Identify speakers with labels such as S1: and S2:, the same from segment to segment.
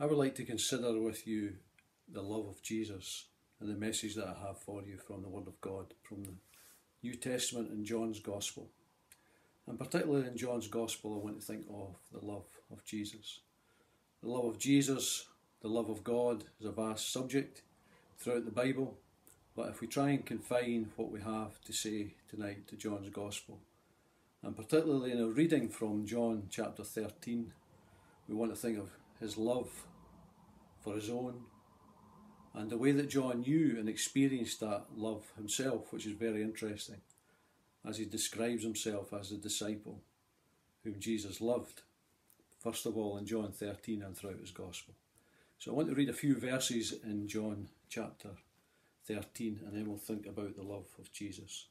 S1: I would like to consider with you the love of Jesus and the message that I have for you from the Word of God, from the New Testament and John's Gospel. And particularly in John's Gospel, I want to think of the love of Jesus. The love of Jesus, the love of God, is a vast subject throughout the Bible. But if we try and confine what we have to say tonight to John's Gospel, and particularly in a reading from John chapter 13, we want to think of his love for his own and the way that John knew and experienced that love himself, which is very interesting, as he describes himself as the disciple whom Jesus loved, first of all in John 13 and throughout his Gospel. So I want to read a few verses in John chapter 13 and then we'll think about the love of Jesus.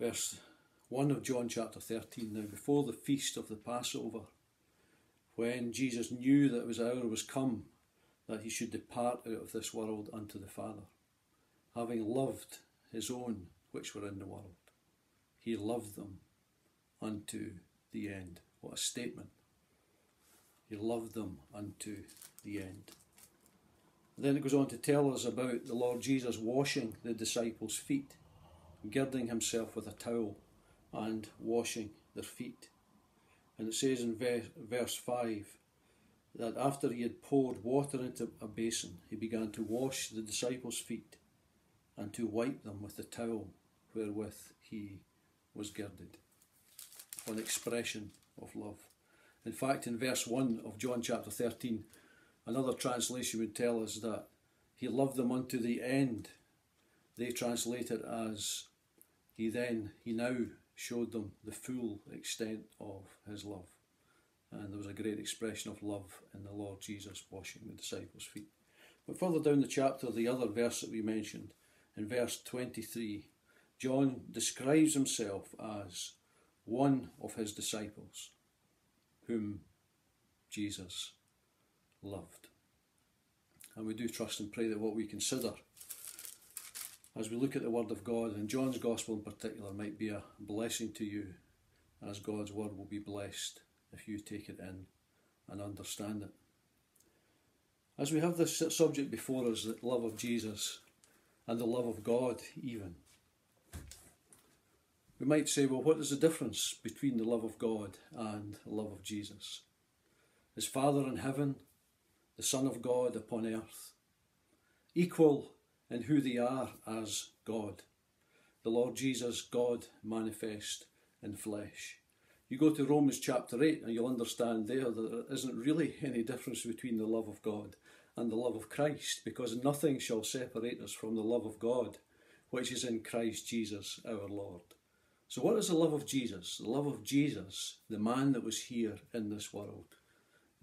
S1: Verse 1 of John chapter 13 Now, before the feast of the Passover, when Jesus knew that his hour was come that he should depart out of this world unto the Father, having loved his own which were in the world. He loved them unto the end. What a statement! He loved them unto the end. then it goes on to tell us about the Lord Jesus washing the disciples' feet, girding himself with a towel and washing their feet. And it says in verse 5 that after he had poured water into a basin, he began to wash the disciples' feet and to wipe them with the towel wherewith he was girded. An expression of love. In fact, in verse 1 of John chapter 13, another translation would tell us that he loved them unto the end. They translate it as he then, he now showed them the full extent of his love. And there was a great expression of love in the Lord Jesus washing the disciples' feet. But further down the chapter, the other verse that we mentioned, in verse 23, John describes himself as one of his disciples whom Jesus loved. And we do trust and pray that what we consider as we look at the Word of God, and John's Gospel in particular, might be a blessing to you, as God's Word will be blessed if you take it in and understand it. As we have this subject before us, the love of Jesus and the love of God, even, we might say, well, what is the difference between the love of God and the love of Jesus? His Father in heaven, the Son of God upon earth, equal in who they are as God. The Lord Jesus, God manifest in flesh. You go to Romans chapter 8 and you'll understand there that there isn't really any difference between the love of God and the love of Christ because nothing shall separate us from the love of God which is in Christ Jesus our Lord. So, what is the love of Jesus? The love of Jesus, the man that was here in this world.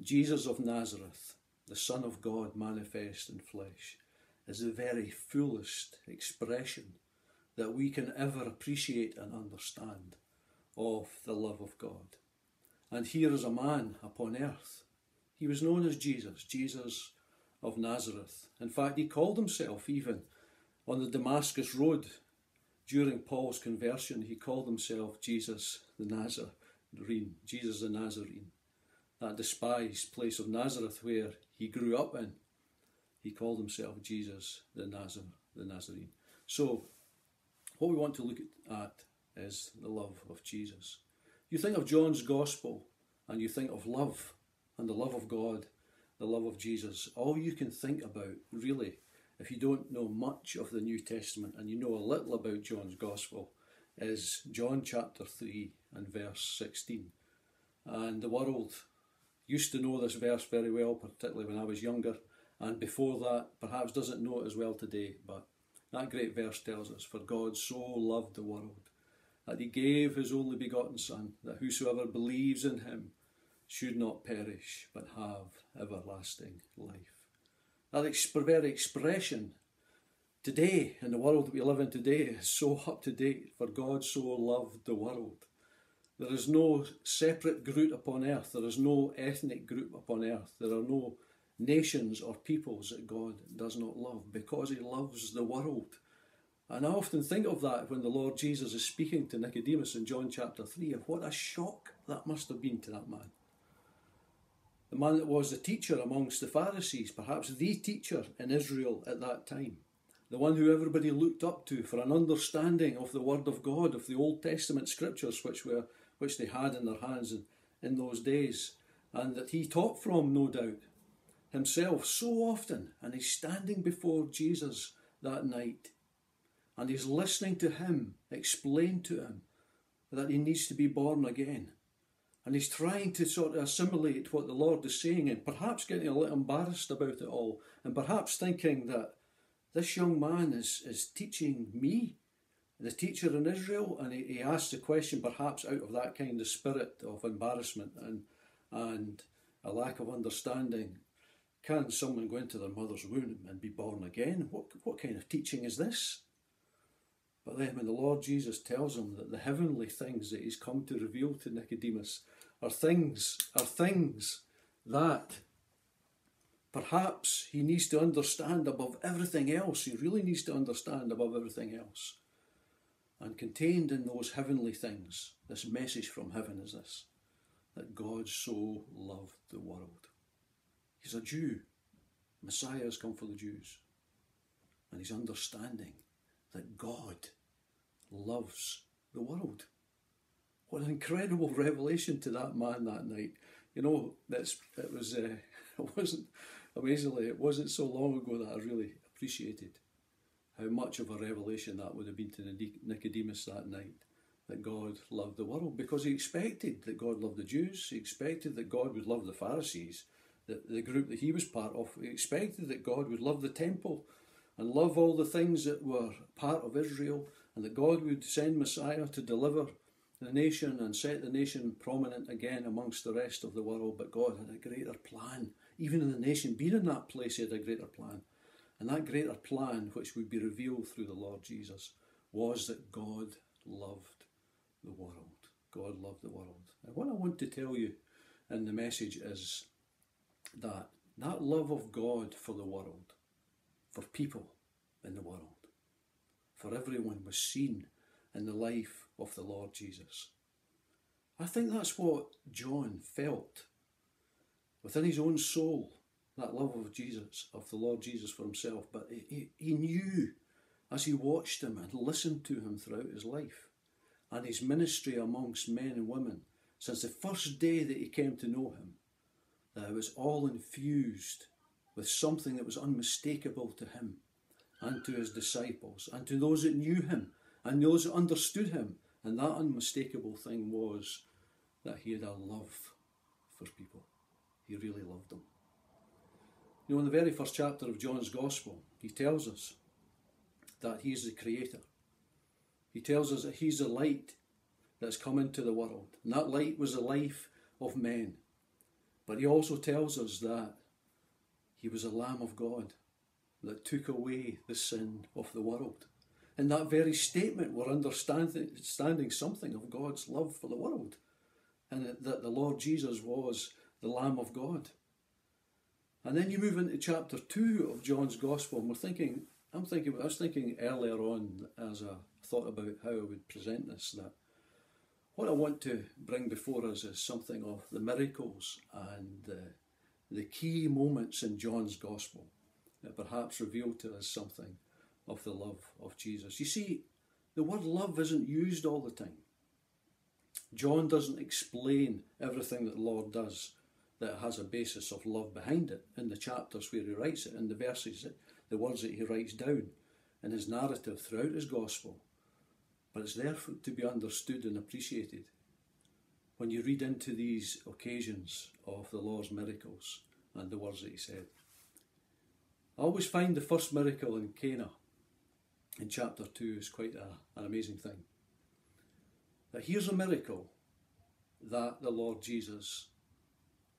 S1: Jesus of Nazareth, the Son of God manifest in flesh, is the very fullest expression that we can ever appreciate and understand of the love of God. And here is a man upon earth. He was known as Jesus, Jesus of Nazareth. In fact, he called himself even on the Damascus Road during Paul's conversion, he called himself Jesus the Nazarene, Jesus the Nazarene, that despised place of Nazareth where he grew up in. He called himself Jesus the Nazar, the Nazarene. So, what we want to look at is the love of Jesus. You think of John's Gospel and you think of love and the love of God, the love of Jesus. All you can think about, really, if you don't know much of the New Testament and you know a little about John's Gospel, is John chapter 3 and verse 16. And the world used to know this verse very well, particularly when I was younger, and before that perhaps doesn't know it as well today, but that great verse tells us, For God so loved the world that he gave his only begotten Son, that whosoever believes in him should not perish, but have everlasting life. That exp- very expression today, in the world that we live in today, is so up to date, for God so loved the world. There is no separate group upon earth, there is no ethnic group upon earth, there are no nations or peoples that God does not love, because He loves the world. And I often think of that when the Lord Jesus is speaking to Nicodemus in John chapter 3, of what a shock that must have been to that man. the man that was the teacher amongst the Pharisees, perhaps the teacher in Israel at that time, the one who everybody looked up to for an understanding of the Word of God, of the Old Testament scriptures which were which they had in their hands in, in those days, and that he taught from, no doubt, himself so often, and he's standing before Jesus that night, and he's listening to him explain to him that he needs to be born again. And he's trying to sort of assimilate what the Lord is saying and perhaps getting a little embarrassed about it all and perhaps thinking that this young man is, is teaching me, the teacher in Israel, and he, he asks the question perhaps out of that kind of spirit of embarrassment and, and a lack of understanding. Can someone go into their mother's womb and be born again? What, what kind of teaching is this? But then when the Lord Jesus tells him that the heavenly things that he's come to reveal to Nicodemus are things, are things that perhaps he needs to understand above everything else. He really needs to understand above everything else. And contained in those heavenly things, this message from heaven is this that God so loved the world. He's a Jew. Messiah has come for the Jews. And he's understanding that God loves the world. What an incredible revelation to that man that night. You know, that's it was uh, it wasn't amazingly it wasn't so long ago that I really appreciated how much of a revelation that would have been to Nicodemus that night that God loved the world because he expected that God loved the Jews, he expected that God would love the Pharisees, the, the group that he was part of, expected that God would love the temple and love all the things that were part of Israel, and that God would send Messiah to deliver the nation and set the nation prominent again amongst the rest of the world. But God had a greater plan. Even in the nation being in that place, He had a greater plan. And that greater plan, which would be revealed through the Lord Jesus, was that God loved the world. God loved the world. And what I want to tell you in the message is that that love of God for the world for people in the world, for everyone was seen in the life of the Lord Jesus. I think that's what John felt within his own soul, that love of Jesus, of the Lord Jesus for himself. But he, he knew as he watched him and listened to him throughout his life and his ministry amongst men and women, since the first day that he came to know him, that it was all infused with something that was unmistakable to him and to his disciples and to those that knew him and those that understood him. And that unmistakable thing was that he had a love for people. He really loved them. You know, in the very first chapter of John's Gospel, he tells us that he is the creator. He tells us that he's the light that's come into the world. And that light was the life of men. But he also tells us that he was a Lamb of God that took away the sin of the world. In that very statement, we're understanding something of God's love for the world and that the Lord Jesus was the Lamb of God. And then you move into chapter 2 of John's Gospel, and we're thinking, I'm thinking, I was thinking earlier on as I thought about how I would present this, that what I want to bring before us is something of the miracles and uh, the key moments in John's Gospel that perhaps reveal to us something of the love of Jesus. You see, the word love isn't used all the time. John doesn't explain everything that the Lord does that has a basis of love behind it in the chapters where he writes it, in the verses, the words that he writes down in his narrative throughout his gospel. But it's there for, to be understood and appreciated when you read into these occasions of the Lord's miracles and the words that he said. I always find the first miracle in Cana in chapter 2 is quite a, an amazing thing. That here's a miracle that the Lord Jesus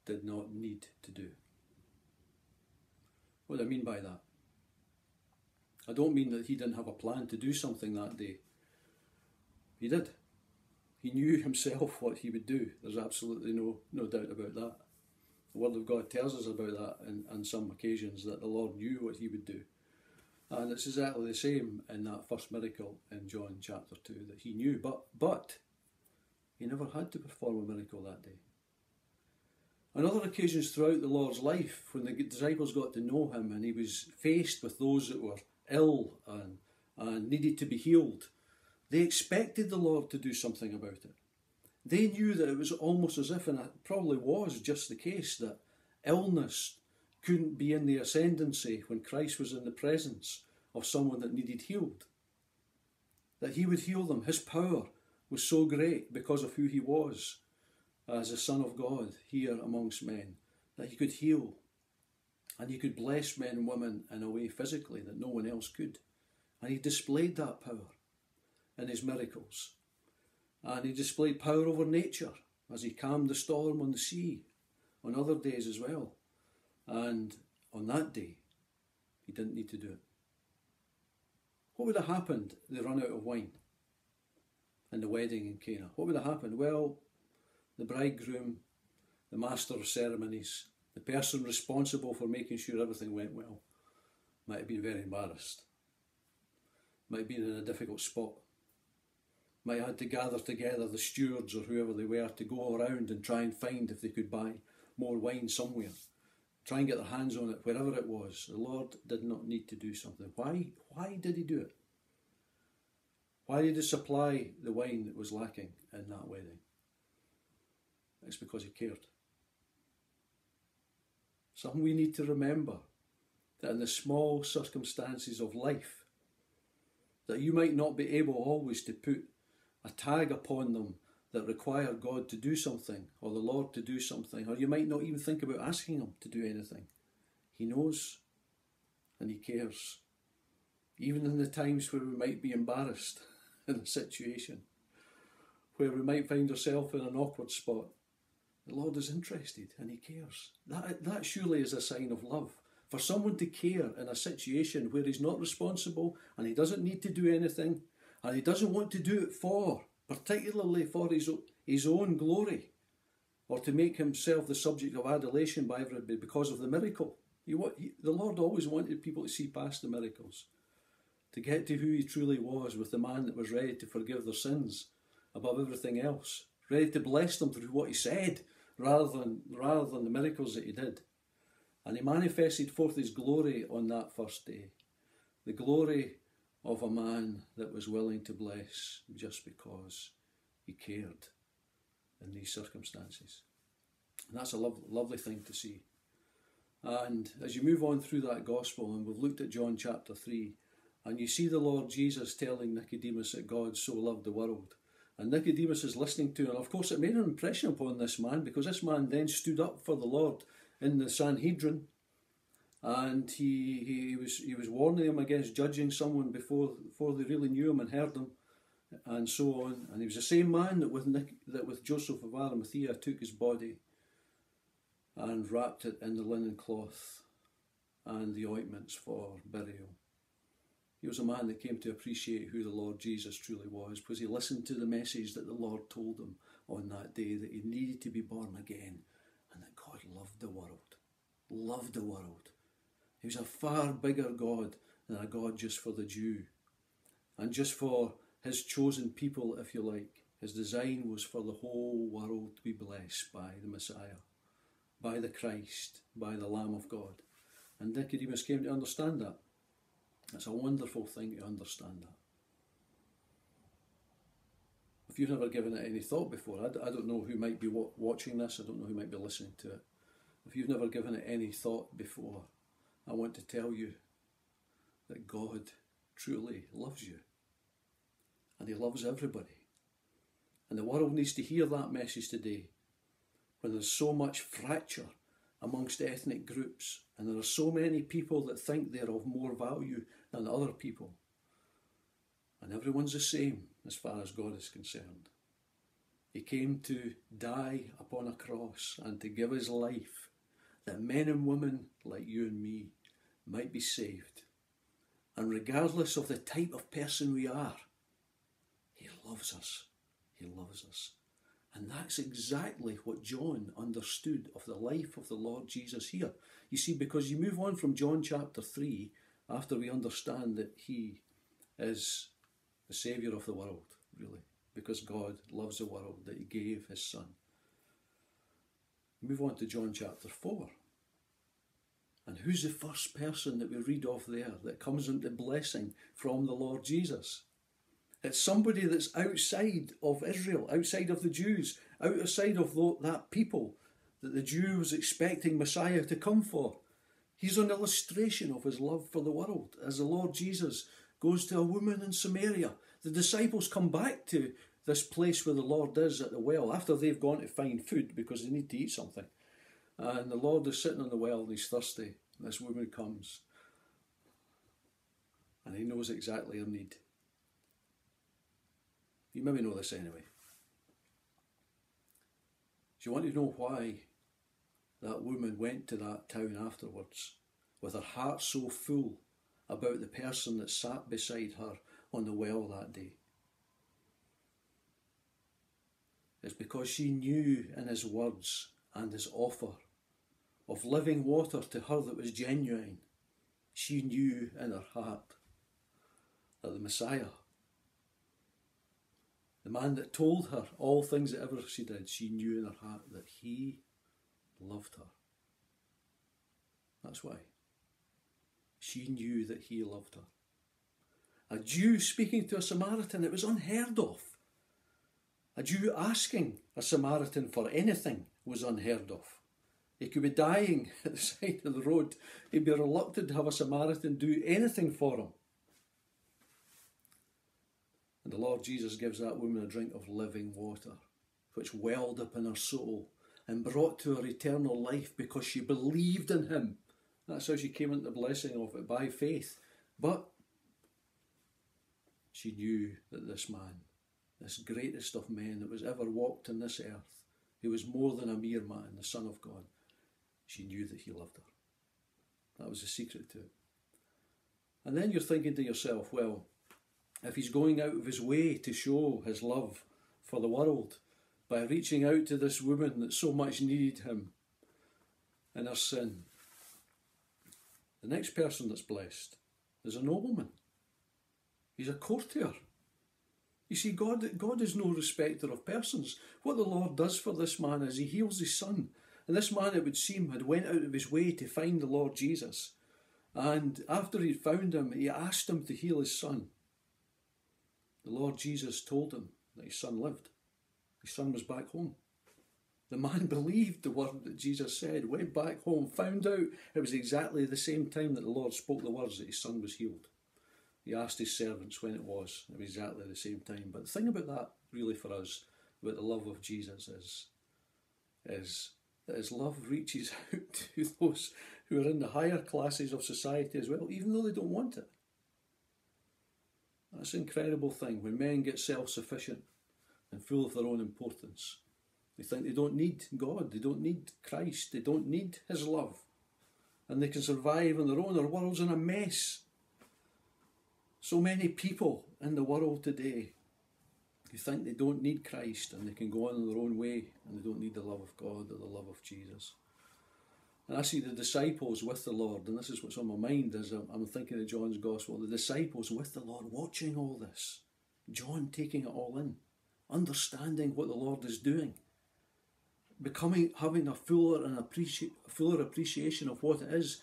S1: did not need to do. What do I mean by that? I don't mean that he didn't have a plan to do something that day. He did. He knew himself what he would do. There's absolutely no, no doubt about that. The Word of God tells us about that in, on some occasions that the Lord knew what he would do. And it's exactly the same in that first miracle in John chapter 2 that he knew, but, but he never had to perform a miracle that day. On other occasions throughout the Lord's life, when the disciples got to know him and he was faced with those that were ill and, and needed to be healed, they expected the Lord to do something about it. They knew that it was almost as if, and it probably was just the case, that illness couldn't be in the ascendancy when Christ was in the presence of someone that needed healed. That he would heal them. His power was so great because of who he was as a Son of God here amongst men, that he could heal and he could bless men and women in a way physically that no one else could. And he displayed that power in his miracles. And he displayed power over nature as he calmed the storm on the sea on other days as well. And on that day, he didn't need to do it. What would have happened they run out of wine in the wedding in Cana? What would have happened? Well, the bridegroom, the master of ceremonies, the person responsible for making sure everything went well, might have been very embarrassed, might have been in a difficult spot, might have had to gather together the stewards or whoever they were to go around and try and find if they could buy more wine somewhere. Try and get their hands on it wherever it was. The Lord did not need to do something. Why? Why did He do it? Why did He supply the wine that was lacking in that wedding? It's because He cared. Something we need to remember that in the small circumstances of life, that you might not be able always to put a tag upon them that require God to do something or the Lord to do something, or you might not even think about asking Him to do anything. He knows and He cares. Even in the times where we might be embarrassed in a situation, where we might find ourselves in an awkward spot, the Lord is interested and He cares. That, that surely is a sign of love. For someone to care in a situation where He's not responsible and He doesn't need to do anything and He doesn't want to do it for particularly for his, his own glory, or to make himself the subject of adulation by everybody because of the miracle. He, he, the Lord always wanted people to see past the miracles, to get to who he truly was with the man that was ready to forgive their sins above everything else, ready to bless them through what he said rather than, rather than the miracles that he did. And he manifested forth his glory on that first day. The glory of a man that was willing to bless just because he cared in these circumstances. And that's a lo- lovely thing to see. And as you move on through that gospel, and we've looked at John chapter 3, and you see the Lord Jesus telling Nicodemus that God so loved the world. And Nicodemus is listening to, and of course, it made an impression upon this man because this man then stood up for the Lord in the Sanhedrin and he, he was he was warning them against judging someone before before they really knew him and heard him, and so on. And he was the same man that with Nick, that with Joseph of Arimathea took his body and wrapped it in the linen cloth and the ointments for burial. He was a man that came to appreciate who the Lord Jesus truly was because he listened to the message that the Lord told him on that day that he needed to be born again and that God loved the world, loved the world he was a far bigger God than a God just for the Jew and just for his chosen people, if you like. His design was for the whole world to be blessed by the Messiah, by the Christ, by the Lamb of God. And Nicodemus came to understand that. It's a wonderful thing to understand that. If you've never given it any thought before, I I don't know who might be watching this, I don't know who might be listening to it. If you've never given it any thought before, I want to tell you that God truly loves you. And He loves everybody. And the world needs to hear that message today when there's so much fracture amongst ethnic groups and there are so many people that think they're of more value than other people. And everyone's the same as far as God is concerned. He came to die upon a cross and to give his life that men and women like you and me might be saved. And regardless of the type of person we are, He loves us. He loves us. And that's exactly what John understood of the life of the Lord Jesus here. You see, because you move on from John chapter 3 after we understand that He is the Saviour of the world, really, because God loves the world, that He gave His Son. Move on to John chapter 4. And who's the first person that we read of there that comes into blessing from the Lord Jesus? It's somebody that's outside of Israel, outside of the Jews, outside of that people that the Jew was expecting Messiah to come for. He's an illustration of his love for the world. As the Lord Jesus goes to a woman in Samaria, the disciples come back to this place where the Lord is at the well after they've gone to find food because they need to eat something. Uh, and the Lord is sitting on the well and he's thirsty. And this woman comes and he knows exactly her need. You maybe know this anyway. Do you want to know why that woman went to that town afterwards with her heart so full about the person that sat beside her on the well that day? It's because she knew in his words and his offer of living water to her that was genuine. She knew in her heart that the Messiah the man that told her all things that ever she did, she knew in her heart that he loved her. That's why. She knew that he loved her. A Jew speaking to a Samaritan, it was unheard of. A Jew asking a Samaritan for anything was unheard of. He could be dying at the side of the road. He'd be reluctant to have a Samaritan do anything for him. And the Lord Jesus gives that woman a drink of living water, which welled up in her soul and brought to her eternal life because she believed in him. That's how she came into the blessing of it by faith. But she knew that this man, this greatest of men that was ever walked on this earth, he was more than a mere man, the Son of God, she knew that he loved her. That was the secret to it. And then you're thinking to yourself, well, if he's going out of his way to show his love for the world by reaching out to this woman that so much needed him in her sin. The next person that's blessed is a nobleman. He's a courtier. You see, God, God is no respecter of persons. What the Lord does for this man is he heals his son. And this man, it would seem, had went out of his way to find the Lord Jesus. And after he'd found him, he asked him to heal his son. The Lord Jesus told him that his son lived. His son was back home. The man believed the word that Jesus said, went back home, found out it was exactly the same time that the Lord spoke the words that his son was healed. He asked his servants when it was, it was exactly the same time. But the thing about that, really, for us, about the love of Jesus is, is that his love reaches out to those who are in the higher classes of society as well, even though they don't want it. That's an incredible thing when men get self sufficient and full of their own importance. They think they don't need God, they don't need Christ, they don't need His love, and they can survive on their own. Our world's in a mess. So many people in the world today who think they don't need Christ and they can go on their own way and they don't need the love of God or the love of Jesus. And I see the disciples with the Lord, and this is what's on my mind as I'm thinking of John's Gospel the disciples with the Lord watching all this, John taking it all in, understanding what the Lord is doing, becoming having a fuller and appreci- fuller appreciation of what it is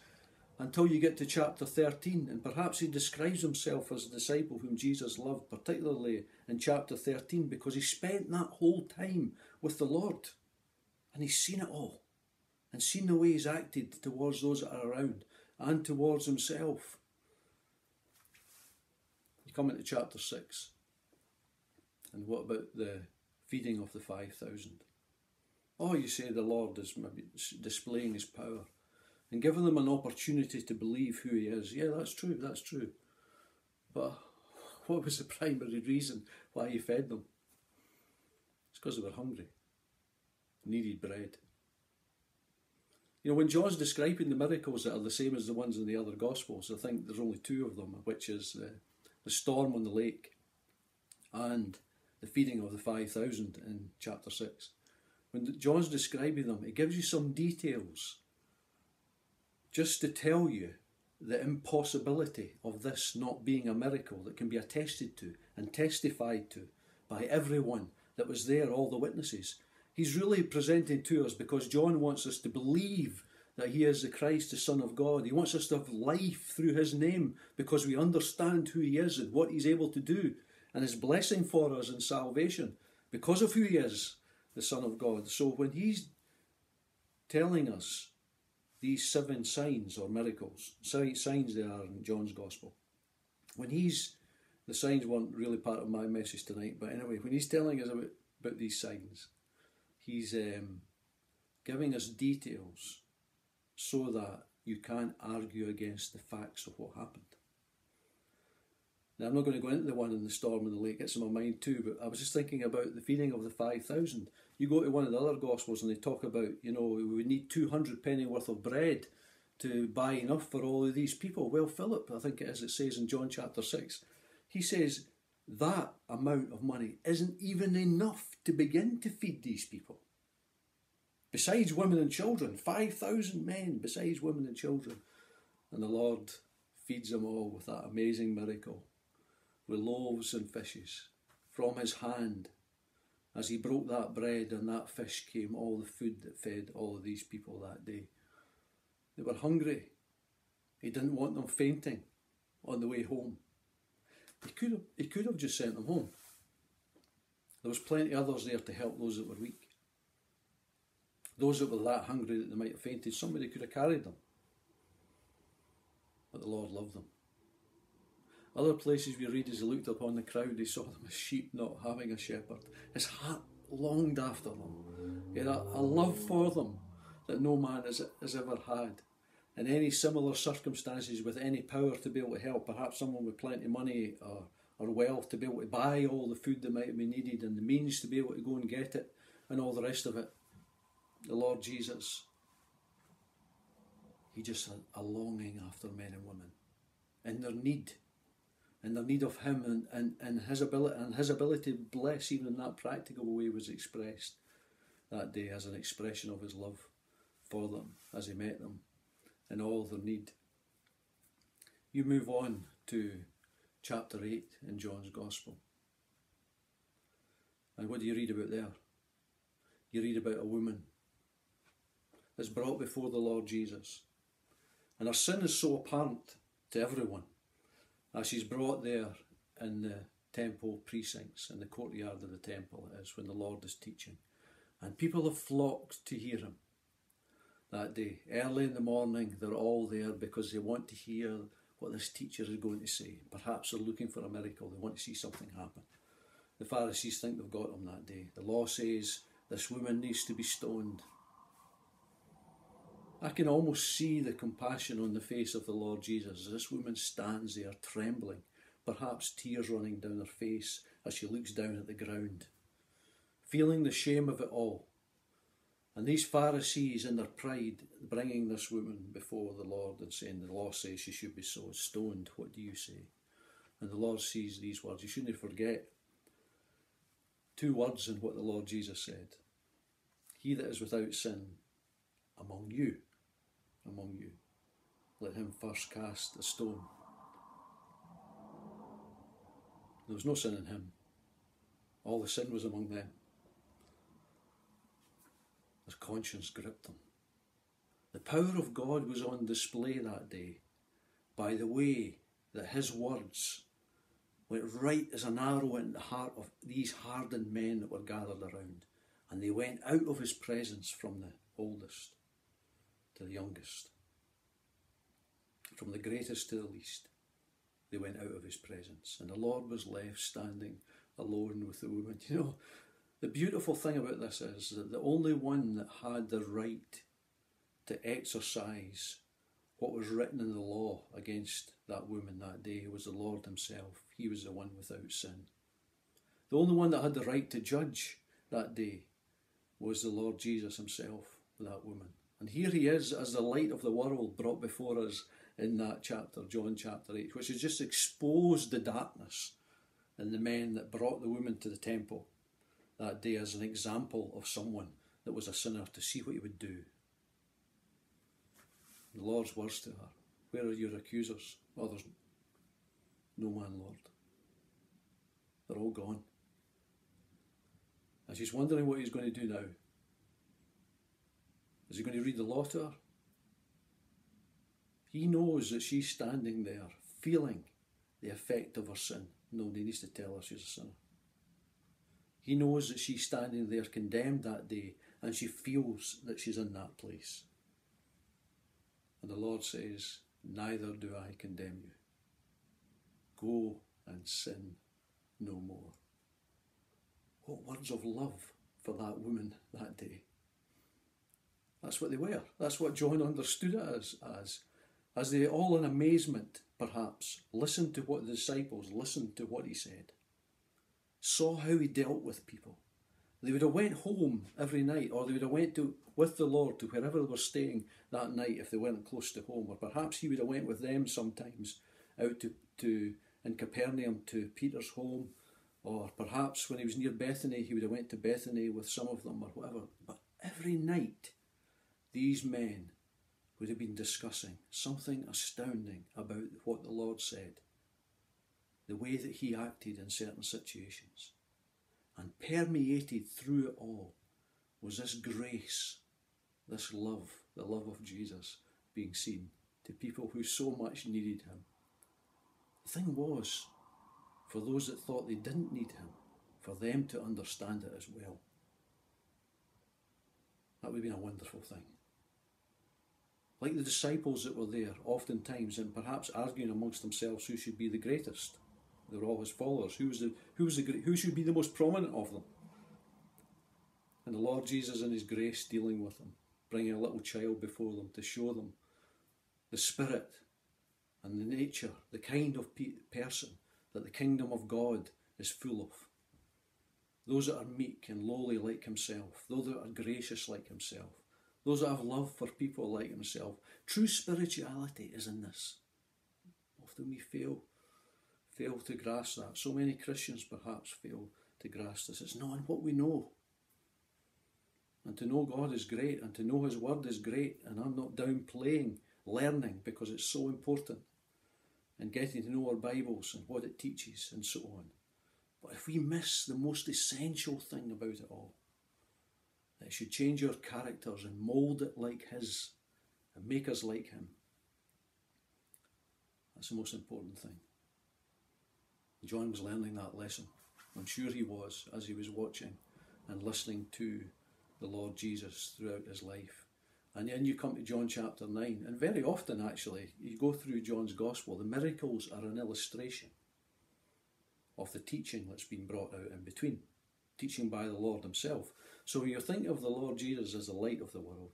S1: until you get to chapter 13 and perhaps he describes himself as a disciple whom Jesus loved particularly in chapter 13 because he spent that whole time with the Lord and he's seen it all and seen the way he's acted towards those that are around and towards himself. You come into chapter 6. And what about the feeding of the 5,000? Oh, you say the Lord is maybe displaying his power and giving them an opportunity to believe who he is. Yeah, that's true, that's true. But what was the primary reason why he fed them? It's because they were hungry, needed bread. You know, when John's describing the miracles that are the same as the ones in the other Gospels, I think there's only two of them, which is the, the storm on the lake and the feeding of the 5,000 in chapter 6. When John's describing them, it gives you some details just to tell you the impossibility of this not being a miracle that can be attested to and testified to by everyone that was there, all the witnesses. He's really presenting to us because John wants us to believe that he is the Christ, the Son of God. He wants us to have life through his name because we understand who he is and what he's able to do and his blessing for us in salvation because of who he is, the Son of God. So when he's telling us these seven signs or miracles—seven signs they are in John's Gospel, when he's the signs weren't really part of my message tonight, but anyway, when he's telling us about, about these signs, he's um, giving us details so that you can't argue against the facts of what happened. Now, I'm not going to go into the one in the storm in the lake, it's in my mind too, but I was just thinking about the feeding of the 5,000. You go to one of the other Gospels and they talk about, you know, we need 200 penny worth of bread to buy enough for all of these people. Well, Philip, I think is, it says in John chapter 6, he says that amount of money isn't even enough to begin to feed these people. Besides women and children, 5,000 men besides women and children. And the Lord feeds them all with that amazing miracle, with loaves and fishes from his hand. As he broke that bread and that fish came all the food that fed all of these people that day. They were hungry. He didn't want them fainting on the way home. He could have, he could have just sent them home. There was plenty others there to help those that were weak. Those that were that hungry that they might have fainted, somebody could have carried them. But the Lord loved them. Other places we read as he looked upon the crowd, he saw them as sheep not having a shepherd. His heart longed after them. He had a, a love for them that no man has, has ever had. In any similar circumstances, with any power to be able to help, perhaps someone with plenty of money or, or wealth to be able to buy all the food that might been needed and the means to be able to go and get it and all the rest of it the Lord Jesus, he just had a longing after men and women in their need, in their need of him and, and, and his ability and his ability to bless even in that practical way was expressed that day as an expression of his love for them as he met them in all their need. You move on to chapter 8 in John's Gospel. And what do you read about there? You read about a woman is brought before the Lord Jesus. And her sin is so apparent to everyone as she's brought there in the temple precincts, in the courtyard of the temple, is when the Lord is teaching. And people have flocked to hear him that day. Early in the morning, they're all there because they want to hear what this teacher is going to say. Perhaps they're looking for a miracle, they want to see something happen. The Pharisees think they've got him that day. The law says this woman needs to be stoned. I can almost see the compassion on the face of the Lord Jesus as this woman stands there trembling, perhaps tears running down her face as she looks down at the ground, feeling the shame of it all. And these Pharisees, in their pride, bringing this woman before the Lord and saying, The law says she should be so stoned. What do you say? And the Lord sees these words. You shouldn't forget two words in what the Lord Jesus said He that is without sin among you among you. Let him first cast a stone. There was no sin in him. All the sin was among them. His conscience gripped them. The power of God was on display that day by the way that his words went right as an arrow into the heart of these hardened men that were gathered around. And they went out of his presence from the oldest to the youngest. From the greatest to the least, they went out of his presence. And the Lord was left standing alone with the woman. You know, the beautiful thing about this is that the only one that had the right to exercise what was written in the law against that woman that day was the Lord Himself. He was the one without sin. The only one that had the right to judge that day was the Lord Jesus Himself, that woman. And here he is as the light of the world brought before us in that chapter, John chapter 8, which has just exposed the darkness in the men that brought the woman to the temple that day as an example of someone that was a sinner to see what he would do. The Lord's words to her Where are your accusers? Oh, there's no man, Lord. They're all gone. And she's wondering what he's going to do now. Is he going to read the law to her? He knows that she's standing there feeling the effect of her sin. Nobody needs to tell her she's a sinner. He knows that she's standing there condemned that day and she feels that she's in that place. And the Lord says, Neither do I condemn you. Go and sin no more. What words of love for that woman that day. That's what they were. That's what John understood it as. As, as they all in amazement, perhaps, listened to what the disciples listened to what he said, saw how he dealt with people. They would have went home every night, or they would have went to with the Lord to wherever they were staying that night if they weren't close to home, or perhaps he would have went with them sometimes out to, to in Capernaum to Peter's home, or perhaps when he was near Bethany he would have went to Bethany with some of them or whatever. But every night these men would have been discussing something astounding about what the Lord said, the way that He acted in certain situations. And permeated through it all was this grace, this love, the love of Jesus being seen to people who so much needed Him. The thing was, for those that thought they didn't need Him, for them to understand it as well. That would have been a wonderful thing like the disciples that were there, oftentimes, and perhaps arguing amongst themselves who should be the greatest. They were all his followers. Who was the who was the who should be the most prominent of them? And the Lord Jesus, in His grace, dealing with them, bringing a little child before them to show them the spirit and the nature, the kind of pe- person that the kingdom of God is full of. Those that are meek and lowly like Himself, those that are gracious like Himself, those that have love for people like himself. True spirituality is in this. Often we fail, fail to grasp that. So many Christians perhaps fail to grasp this. It's not in what we know. And to know God is great, and to know His Word is great, and I'm not downplaying learning because it's so important, and getting to know our Bibles and what it teaches and so on. But if we miss the most essential thing about it all, it should change our characters and mould it like His and make us like Him. That's the most important thing. John was learning that lesson. I'm sure he was as he was watching and listening to the Lord Jesus throughout his life. And then you come to John chapter 9, and very often actually, you go through John's Gospel, the miracles are an illustration of the teaching that's been brought out in between, teaching by the Lord Himself. So when you think of the Lord Jesus as the light of the world,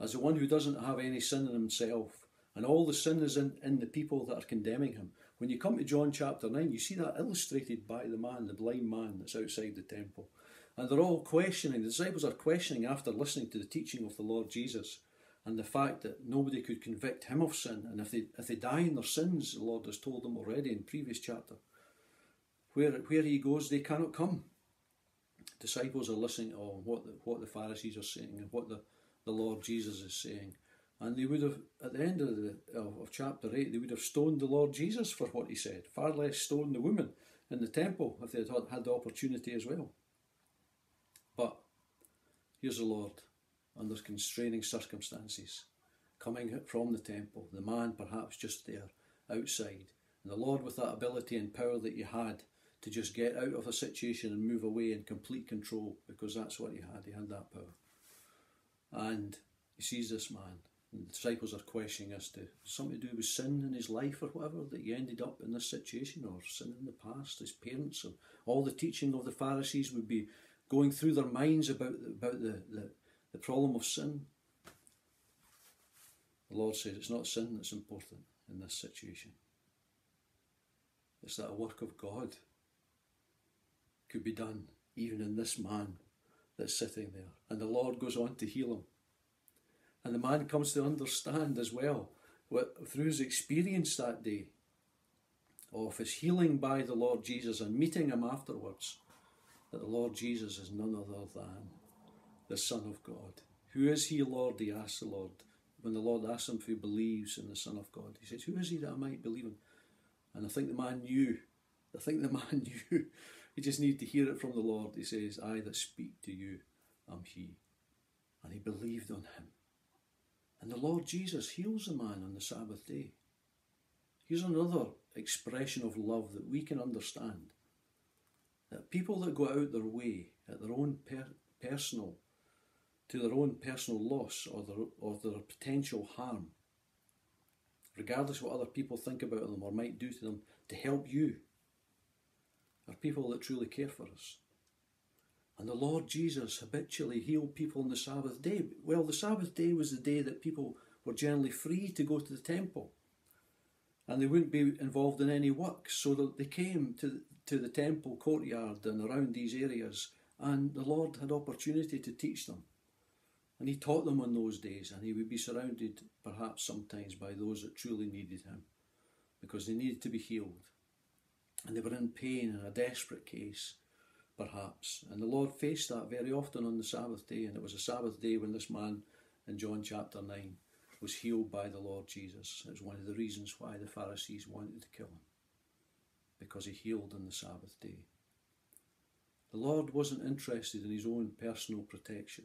S1: as the one who doesn't have any sin in himself, and all the sin is in, in the people that are condemning him. When you come to John chapter 9, you see that illustrated by the man, the blind man that's outside the temple. And they're all questioning, the disciples are questioning after listening to the teaching of the Lord Jesus and the fact that nobody could convict him of sin. And if they, if they die in their sins, the Lord has told them already in previous chapter, where, where he goes, they cannot come disciples are listening to what the, what the Pharisees are saying and what the, the Lord Jesus is saying. And they would have, at the end of, the, of, of chapter 8, they would have stoned the Lord Jesus for what he said, far less stoned the woman in the temple if they had had the opportunity as well. But here's the Lord under constraining circumstances, coming from the temple, the man perhaps just there outside, and the Lord with that ability and power that he had to just get out of a situation and move away in complete control because that's what he had. He had that power. And he sees this man. And the disciples are questioning as to something to do with sin in his life or whatever that he ended up in this situation or sin in the past, his parents, and all the teaching of the Pharisees would be going through their minds about, about the, the, the problem of sin. The Lord says it's not sin that's important in this situation. It's that a work of God could be done even in this man that's sitting there. And the Lord goes on to heal him. And the man comes to understand as well, what, through his experience that day of his healing by the Lord Jesus and meeting him afterwards, that the Lord Jesus is none other than the Son of God. Who is he, Lord? He asks the Lord. When the Lord asks him if he believes in the Son of God, he says, Who is he that I might believe in? And I think the man knew. I think the man knew you just need to hear it from the Lord. He says, I that speak to you am He. and he believed on him. And the Lord Jesus heals the man on the Sabbath day. Here's another expression of love that we can understand. That people that go out their way at their own per- personal, to their own personal loss or their, or their potential harm, regardless what other people think about them or might do to them, to help you, are people that truly care for us. And the Lord Jesus habitually healed people on the Sabbath day. Well, the Sabbath day was the day that people were generally free to go to the temple. And they wouldn't be involved in any work. So that they came to, to the temple courtyard and around these areas. And the Lord had opportunity to teach them. And he taught them on those days. And he would be surrounded perhaps sometimes by those that truly needed him. Because they needed to be healed. And they were in pain in a desperate case perhaps. And the Lord faced that very often on the Sabbath day, and it was a Sabbath day when this man in John chapter 9 was healed by the Lord Jesus. It was one of the reasons why the Pharisees wanted to kill him, because he healed on the Sabbath day. The Lord wasn't interested in his own personal protection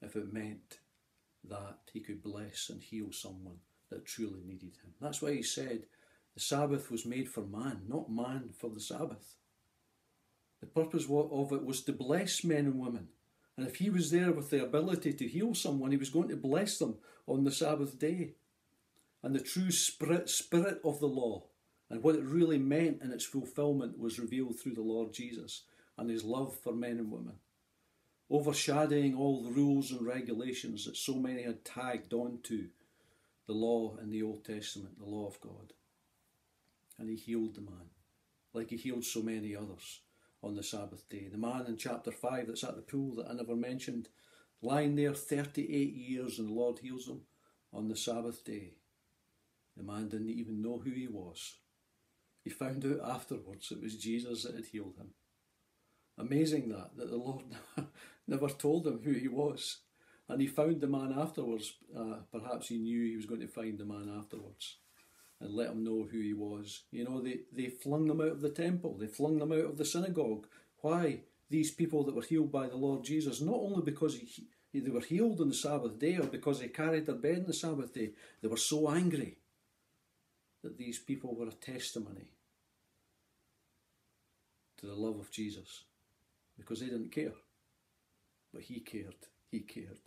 S1: if it meant that he could bless and heal someone that truly needed him. That's why he said the Sabbath was made for man, not man for the Sabbath. The purpose of it was to bless men and women. And if he was there with the ability to heal someone, he was going to bless them on the Sabbath day. And the true spirit, spirit of the law and what it really meant in its fulfillment was revealed through the Lord Jesus and his love for men and women, overshadowing all the rules and regulations that so many had tagged onto the law in the Old Testament, the law of God. And he healed the man, like he healed so many others on the Sabbath day. The man in chapter 5 that's at the pool that I never mentioned, lying there 38 years and the Lord heals him on the Sabbath day. The man didn't even know who he was. He found out afterwards it was Jesus that had healed him. Amazing that, that the Lord never told him who he was. And he found the man afterwards. Uh, perhaps he knew he was going to find the man afterwards and let him know who he was. You know, they, they flung them out of the temple, they flung them out of the synagogue. Why? These people that were healed by the Lord Jesus, not only because he, they were healed on the Sabbath day or because they carried their bed on the Sabbath day, they were so angry that these people were a testimony to the love of Jesus because they didn't care. But he cared. He cared.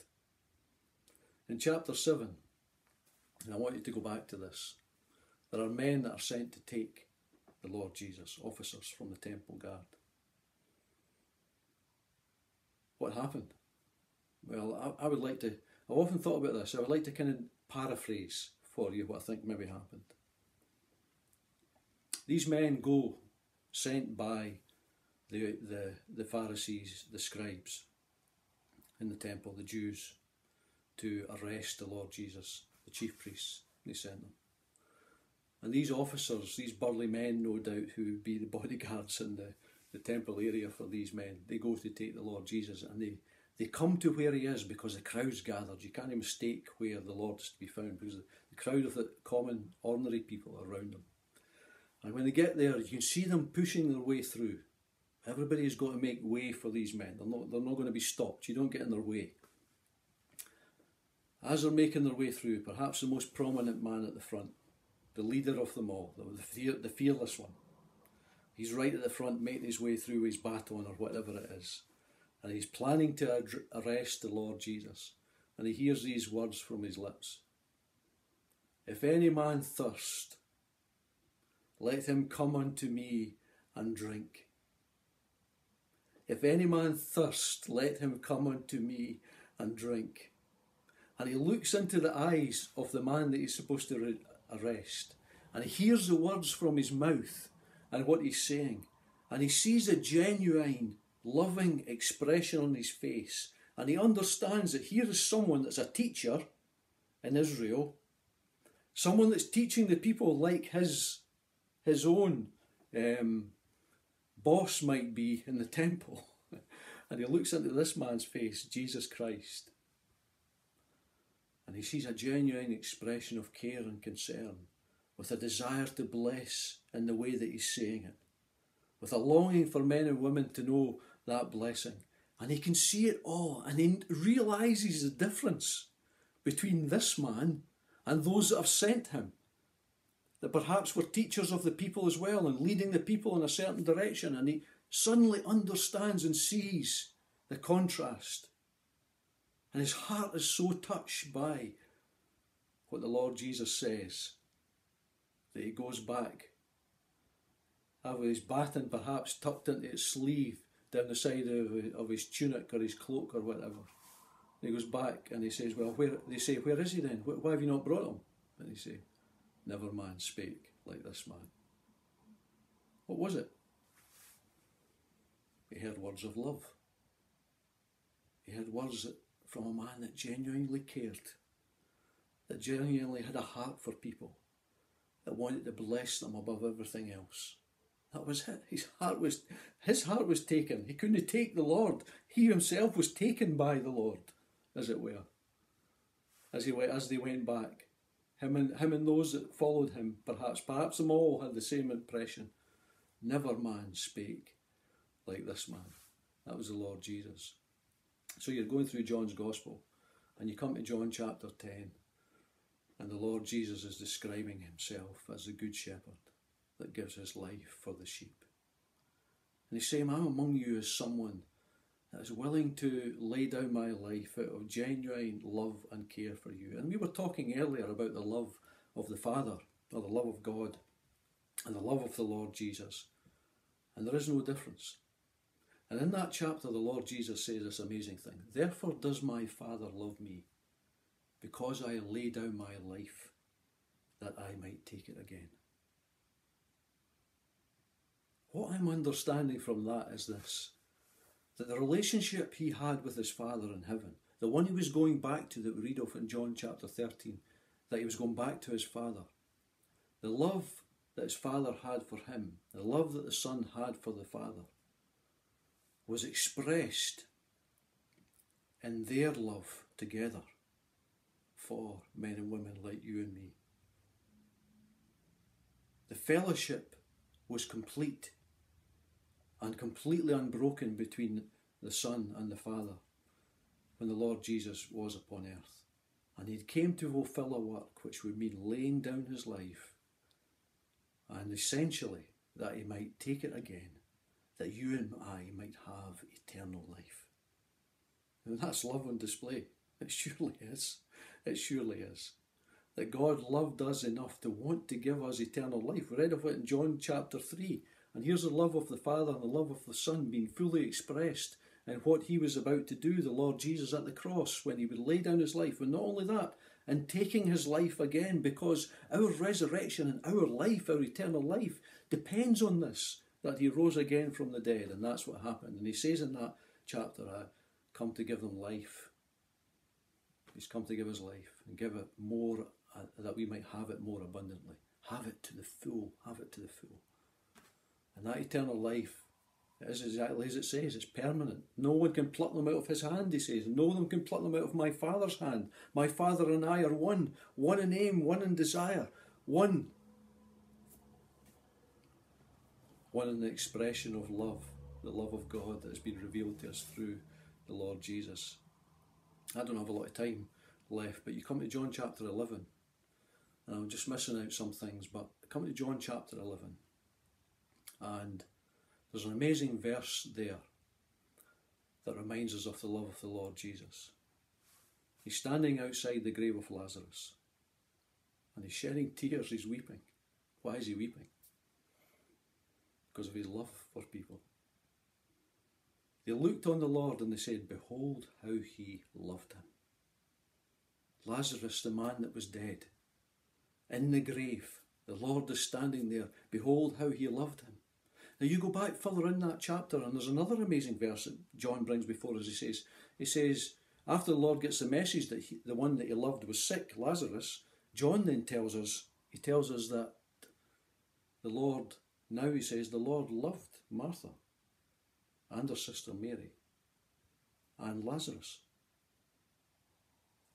S1: In chapter 7, and I want you to go back to this. There are men that are sent to take the Lord Jesus, officers from the temple guard. What happened? Well, I, I would like to, I've often thought about this, I would like to kind of paraphrase for you what I think maybe happened. These men go sent by the, the, the Pharisees, the scribes in the temple, the Jews, to arrest the Lord Jesus, the chief priests. They sent them. And these officers, these burly men, no doubt, who would be the bodyguards in the, the temple area for these men, they go to take the Lord Jesus and they, they come to where he is because the crowd's gathered. You can't mistake where the Lord is to be found because the, crowd of the common, ordinary people are around them. And when they get there, you can see them pushing their way through. Everybody's got to make way for these men. They're not, they're not going to be stopped. You don't get in their way. As they're making their way through, perhaps the most prominent man at the front the leader of them all, the, the fearless one. He's right at the front, making his way through his baton or whatever it is. And he's planning to ad- arrest the Lord Jesus. And he hears these words from his lips If any man thirst, let him come unto me and drink. If any man thirst, let him come unto me and drink. And he looks into the eyes of the man that he's supposed to arrest. And he hears the words from his mouth and what he's saying. And he sees a genuine, loving expression on his face. And he understands that here is someone that's a teacher in Israel, someone that's teaching the people like his, his own um, boss might be in the temple. and he looks into this man's face, Jesus Christ, and he sees a genuine expression of care and concern, with a desire to bless in the way that he's saying it, with a longing for men and women to know that blessing. And he can see it all and he realizes the difference between this man and those that have sent him. That perhaps were teachers of the people as well and leading the people in a certain direction. And he suddenly understands and sees the contrast. And his heart is so touched by what the Lord Jesus says that he goes back, have his baton perhaps tucked into his sleeve down the side of, of his tunic or his cloak or whatever. And he goes back and he says, Well, where they say, Where is he then? Why have you not brought him? And he say, Never man spake like this man. What was it? He heard words of love. He heard words from a man that genuinely cared, that genuinely had a heart for people, that wanted to bless them above everything else. That was it. His heart was his heart was taken. He couldn't take the Lord. He himself was taken by the Lord, as it were. As he went, as they went back, him and him and those that followed him, perhaps perhaps them all had the same impression. Never man spake like this man. That was the Lord Jesus. So you're going through John's Gospel, and you come to John chapter ten, and the Lord Jesus is describing himself as the Good Shepherd that gives his life for the sheep. And he's saying, I'm among you as someone that is willing to lay down my life out of genuine love and care for you. And we were talking earlier about the love of the Father, or the love of God, and the love of the Lord Jesus. And there is no difference. And in that chapter, the Lord Jesus says this amazing thing Therefore does my Father love me, because I lay down my life that I might take it again. What I'm understanding from that is this that the relationship he had with his Father in heaven, the one he was going back to that we read of in John chapter 13, that he was going back to his Father, the love that his Father had for him, the love that the Son had for the Father, was expressed in their love together for men and women like you and me. The fellowship was complete and completely unbroken between the Son and the Father when the Lord Jesus was upon earth. And he came to fulfill a work which would mean laying down his life and essentially that he might take it again, that you and I might have eternal life. And that's love on display. It surely is. It surely is. That God loved us enough to want to give us eternal life. We read of it in John chapter 3 and here's the love of the Father and the love of the Son being fully expressed in what he was about to do, the Lord Jesus at the cross, when he would lay down his life. And not only that, and taking his life again, because our resurrection and our life, our eternal life, depends on this, that he rose again from the dead. And that's what happened. And he says in that chapter, I come to give them life. He's come to give us life and give it more, uh, that we might have it more abundantly. Have it to the full. Have it to the full. And that eternal life is exactly as it says, it's permanent. No one can pluck them out of his hand, he says. No one can pluck them out of my Father's hand. My Father and I are one, one in aim, one in desire, one. One in the expression of love, the love of God that has been revealed to us through the Lord Jesus. I don't have a lot of time left, but you come to John chapter 11, and I'm just missing out some things, but come to John chapter 11. And there's an amazing verse there that reminds us of the love of the Lord Jesus. He's standing outside the grave of Lazarus and he's shedding tears, he's weeping. Why is he weeping? Because of his love for people. They looked on the Lord and they said, Behold how he loved him. Lazarus, the man that was dead, in the grave, the Lord is standing there. Behold how he loved him. Now you go back further in that chapter, and there's another amazing verse that John brings before us. He says, he says, after the Lord gets the message that he, the one that he loved was sick, Lazarus, John then tells us, he tells us that the Lord, now he says, the Lord loved Martha and her sister Mary and Lazarus.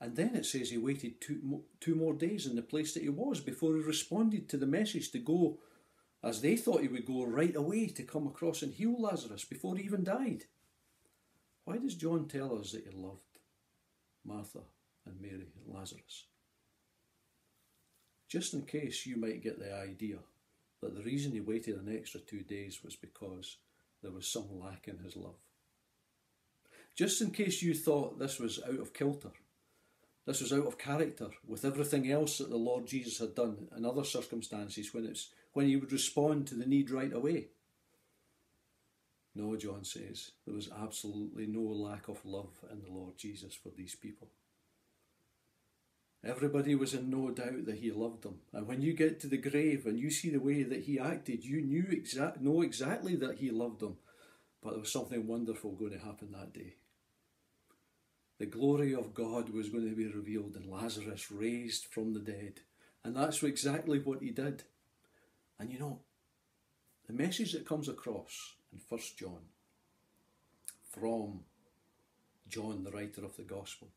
S1: And then it says he waited two, two more days in the place that he was before he responded to the message to go as they thought he would go right away to come across and heal Lazarus before he even died. Why does John tell us that he loved Martha and Mary and Lazarus? Just in case you might get the idea that the reason he waited an extra two days was because there was some lack in his love. Just in case you thought this was out of kilter, this was out of character with everything else that the Lord Jesus had done in other circumstances when it's when he would respond to the need right away. No, John says, there was absolutely no lack of love in the Lord Jesus for these people. Everybody was in no doubt that he loved them. And when you get to the grave and you see the way that he acted, you knew exact know exactly that he loved them. But there was something wonderful going to happen that day. The glory of God was going to be revealed and Lazarus raised from the dead. And that's exactly what he did. And you know, the message that comes across in First John from John, the writer of the Gospel,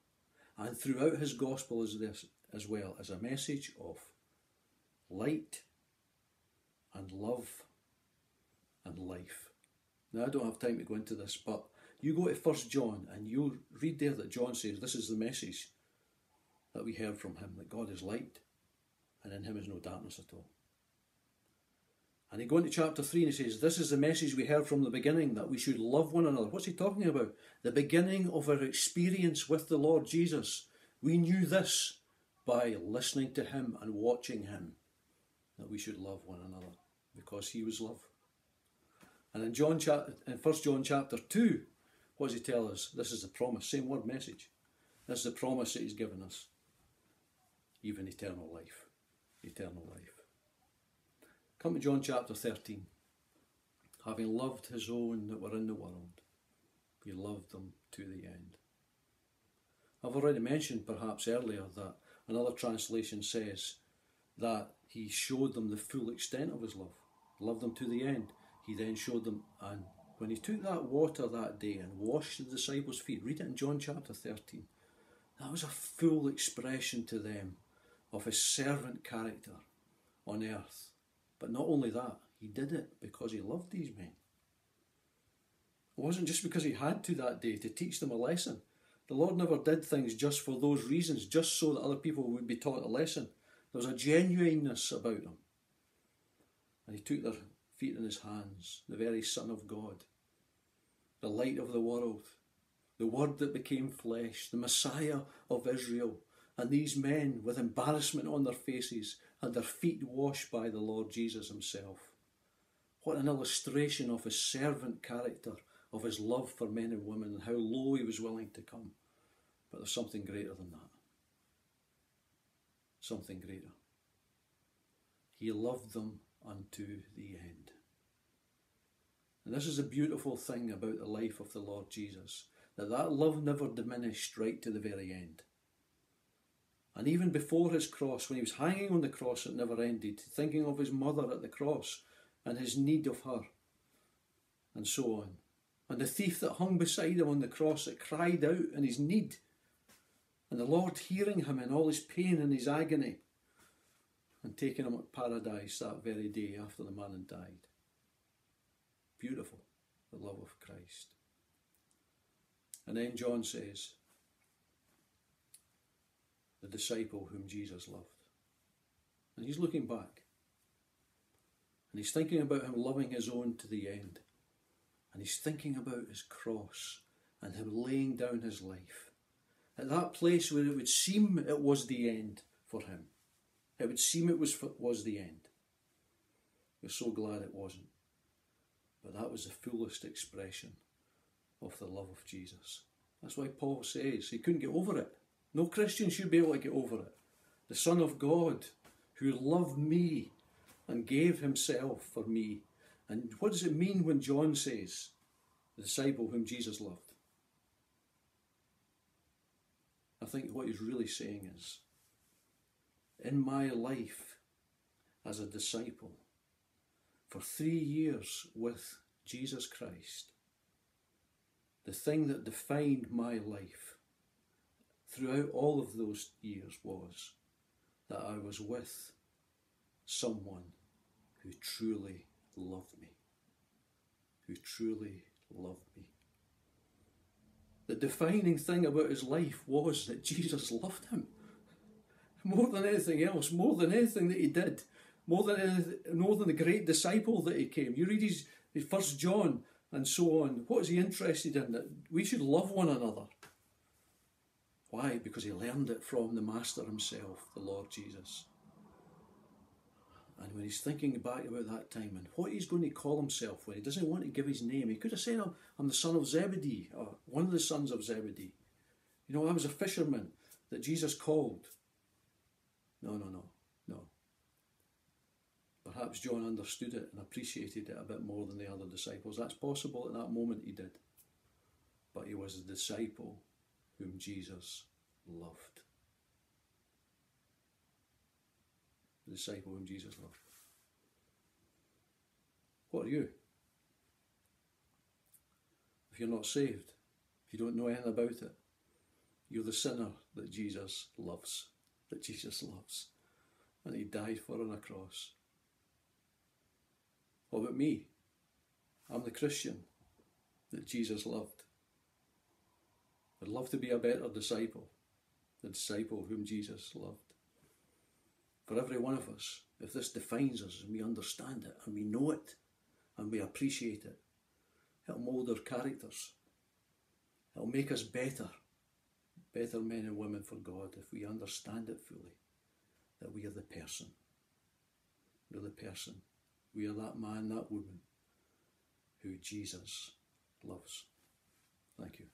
S1: and throughout his Gospel is this as well as a message of light and love and life. Now I don't have time to go into this, but you go to First John and you'll read there that John says this is the message that we heard from him that God is light and in him is no darkness at all. And he goes into chapter 3 and he says, This is the message we heard from the beginning that we should love one another. What's he talking about? The beginning of our experience with the Lord Jesus. We knew this by listening to him and watching him, that we should love one another because he was love. And in John in 1 John chapter 2, what does he tell us? This is the promise, same word message. This is the promise that he's given us. Even eternal life. Eternal life. Come to John chapter 13. Having loved his own that were in the world, he loved them to the end. I've already mentioned perhaps earlier that another translation says that he showed them the full extent of his love, loved them to the end. He then showed them, and when he took that water that day and washed the disciples' feet, read it in John chapter 13, that was a full expression to them of his servant character on earth but not only that, he did it because he loved these men. It wasn't just because he had to that day to teach them a lesson. The Lord never did things just for those reasons, just so that other people would be taught a lesson. There was a genuineness about them. And he took their feet in his hands, the very Son of God, the light of the world, the Word that became flesh, the Messiah of Israel. And these men, with embarrassment on their faces, had their feet washed by the Lord Jesus himself. What an illustration of his servant character, of his love for men and women, and how low he was willing to come. But there's something greater than that. Something greater. He loved them unto the end. And this is a beautiful thing about the life of the Lord Jesus, that that love never diminished right to the very end. And even before his cross, when he was hanging on the cross, it never ended, thinking of his mother at the cross and his need of her, and so on. And the thief that hung beside him on the cross that cried out in his need, and the Lord hearing him in all his pain and his agony, and taking him to paradise that very day after the man had died. Beautiful, the love of Christ. And then John says, the disciple whom Jesus loved. And he's looking back. And he's thinking about him loving his own to the end. And he's thinking about his cross and him laying down his life. At that place where it would seem it was the end for him. It would seem it was, was the end. We're so glad it wasn't. But that was the fullest expression of the love of Jesus. That's why Paul says he couldn't get over it. No Christian should be able to get over it. The Son of God who loved me and gave himself for me. And what does it mean when John says, the disciple whom Jesus loved? I think what he's really saying is, in my life as a disciple, for three years with Jesus Christ, the thing that defined my life throughout all of those years was that I was with someone who truly loved me. Who truly loved me. The defining thing about his life was that Jesus loved him. More than anything else, more than anything that he did, more than anything, more than the great disciple that he came. You read his, his First John and so on. What is he interested in? That we should love one another. Why? Because he learned it from the Master himself, the Lord Jesus. And when he's thinking back about that time and what he's going to call himself when he doesn't want to give his name, he could have said, I'm, the son of Zebedee, or one of the sons of Zebedee. You know, I was a fisherman that Jesus called. No, no, no, no. Perhaps John understood it and appreciated it a bit more than the other disciples. That's possible at that moment he did. But he was a disciple whom Jesus loved. The disciple whom Jesus loved. What are you? If you're not saved, if you don't know anything about it, you're the sinner that Jesus loves, that Jesus loves, and he died for on a cross. What about me? I'm the Christian that Jesus loved. I'd love to be a better disciple, the disciple whom Jesus loved. For every one of us, if this defines us and we understand it and we know it and we appreciate it, it'll mould our characters. It'll make us better, better men and women for God if we understand it fully, that we are the person. We're the person. We are that man, that woman who Jesus loves. Thank you.